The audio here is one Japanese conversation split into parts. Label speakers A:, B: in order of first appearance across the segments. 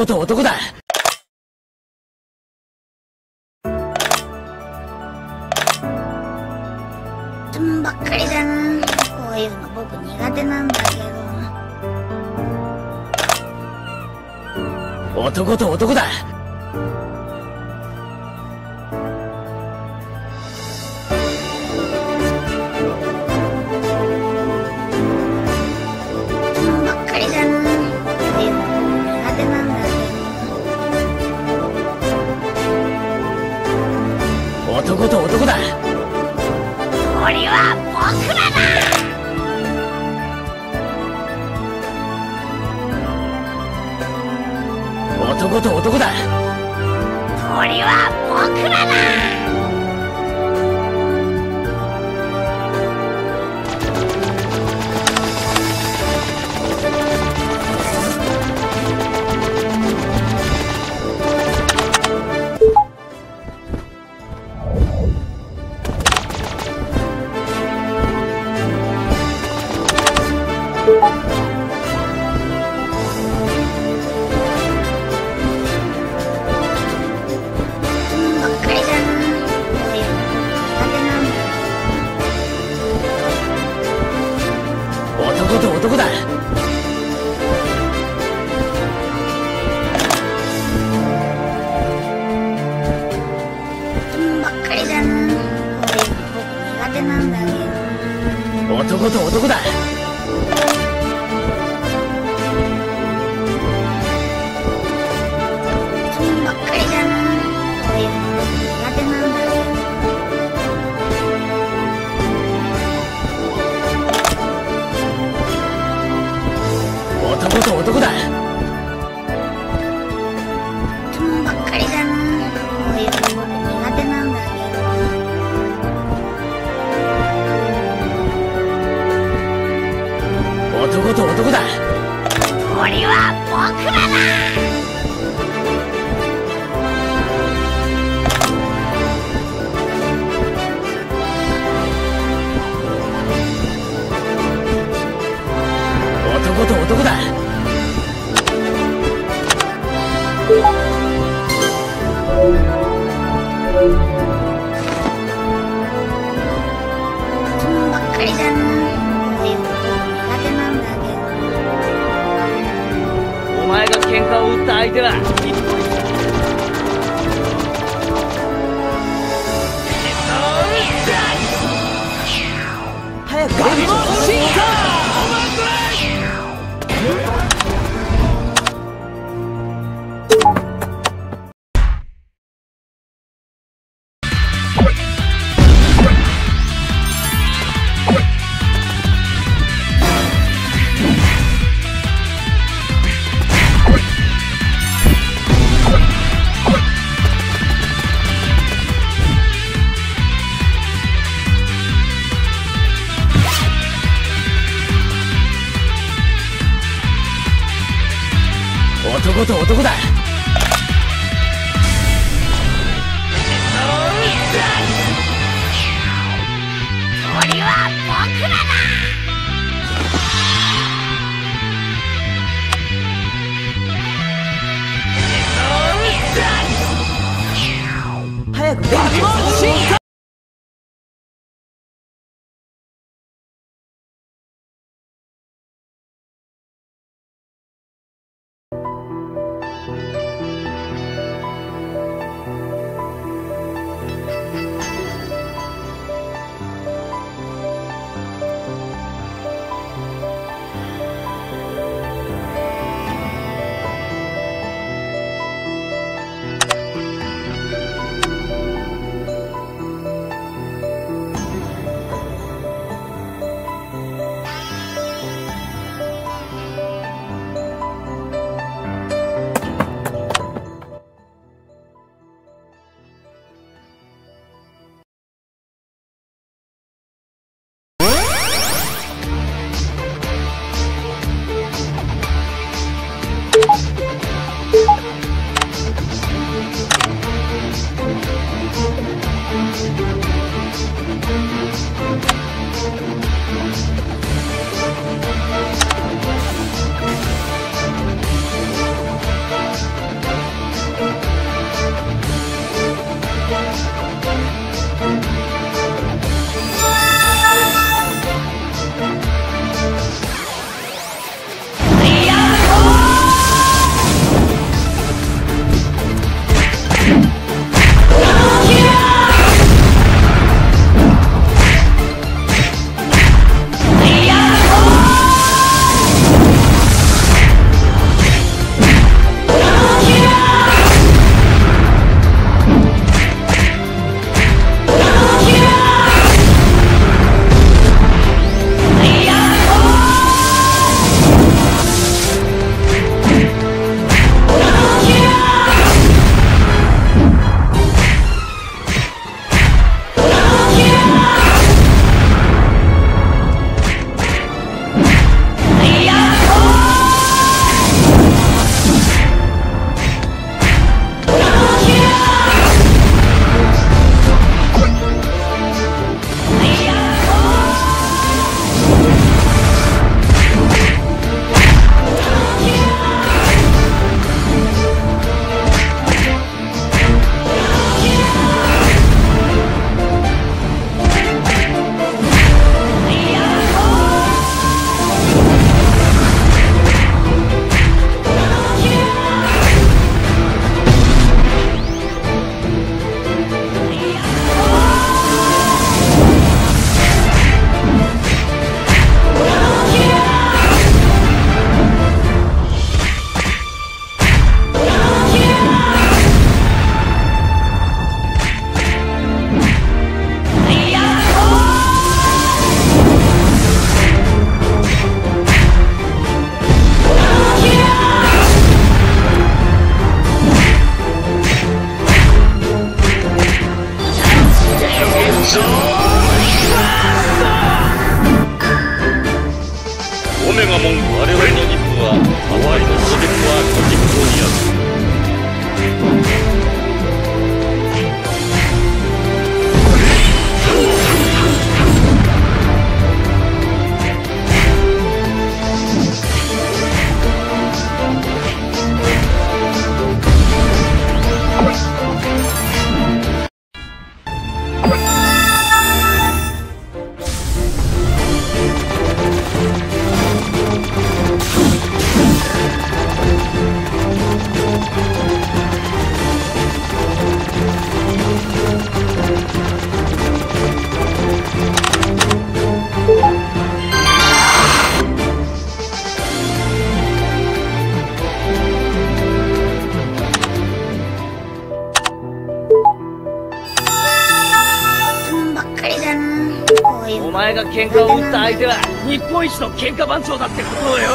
A: 男と男だ
B: ばっかりだなこういうの僕苦手なんだけど。
A: 男と男だ。男と男だ。
B: 俺は僕らだ。
A: 男と男だ。
B: 鳥は僕らだ。
A: 男
B: ど
A: 男だ。
C: お前が喧嘩を打った相手は
A: 男と男だ。
C: 一の喧嘩番長だってことよ。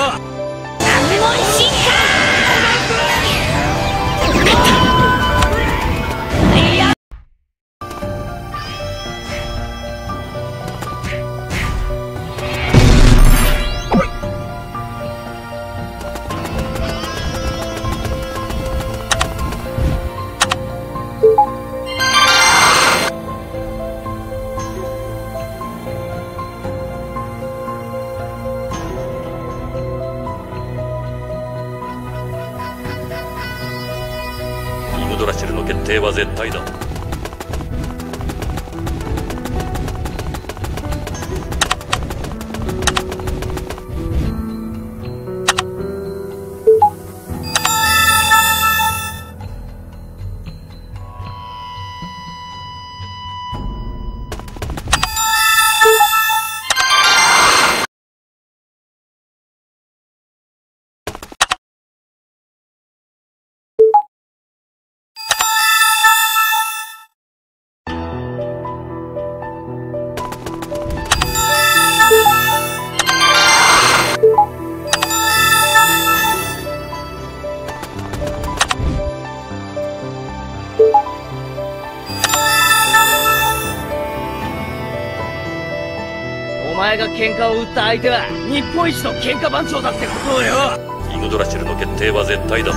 C: 喧嘩を売った相手は日本一の喧嘩番長だってことをよ。
D: イグドラシルの決定は絶対だ。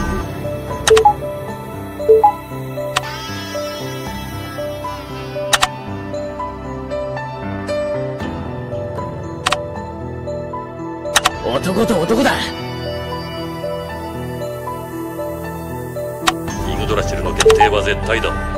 A: 男と男だ。
D: イグドラシルの決定は絶対だ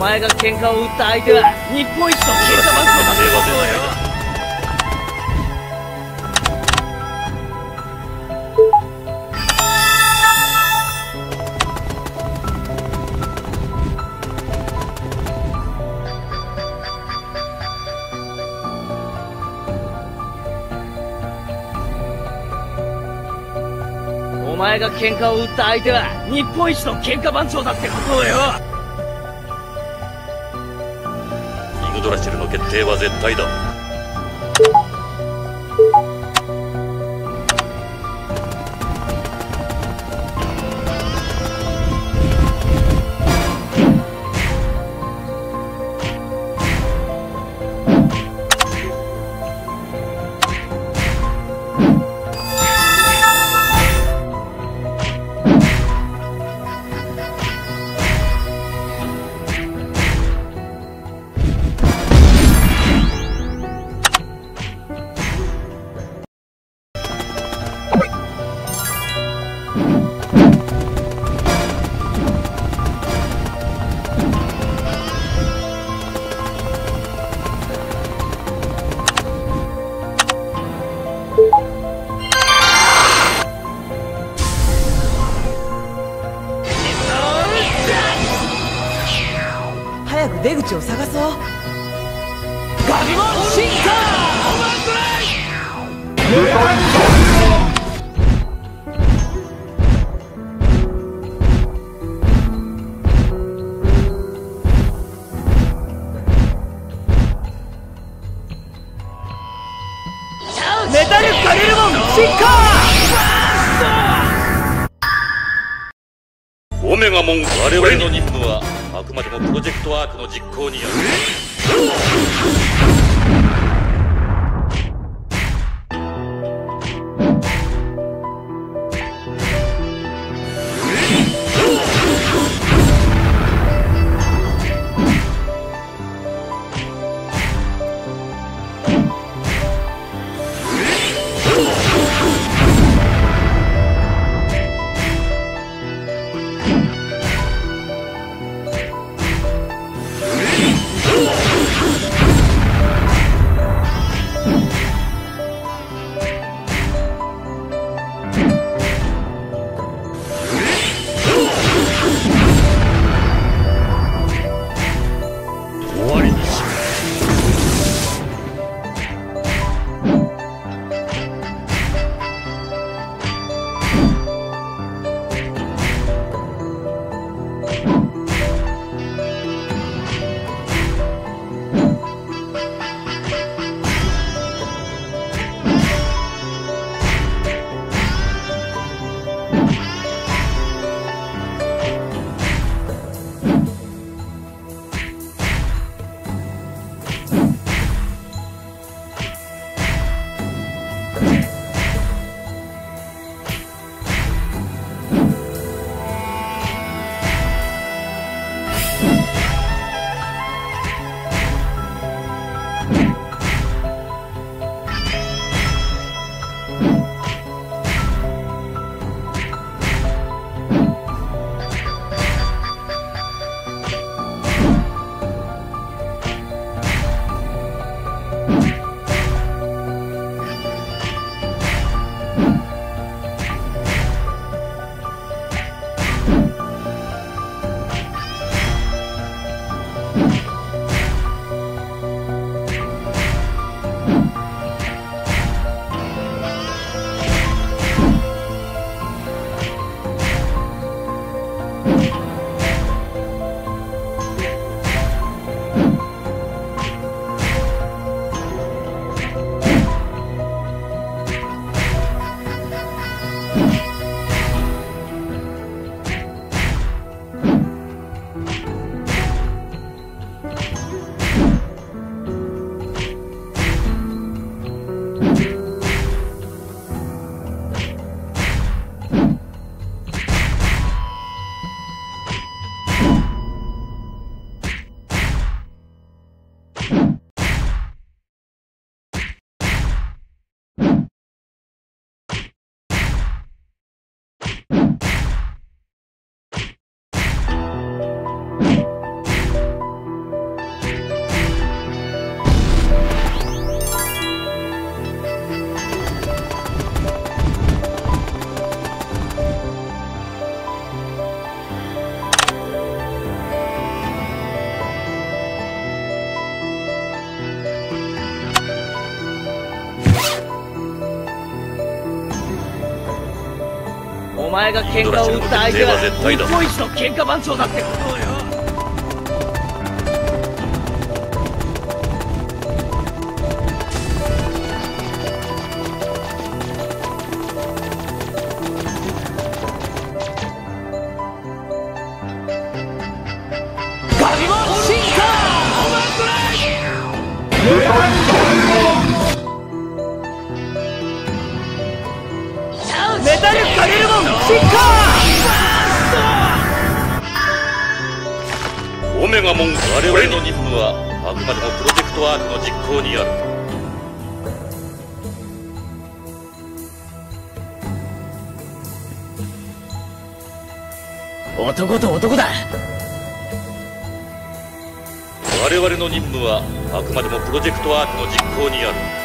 C: 前が喧嘩を打った相手は日本一の喧嘩番長だってことだよお前が喧嘩を打った相手は日本一の喧嘩番長だってことをよ。
D: シルの決定は絶対だ。オメガモン我々の任務はあくまでもプロジェクトワークの実行にある。
C: 前が喧嘩を打った相手は日本一の喧嘩番長だってことよ。
A: と男だ。
D: 我々の任務はあくまでもプロジェクトアークの実行にある。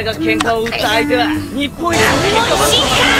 C: 前が喧嘩を打った相手は日本一の喧嘩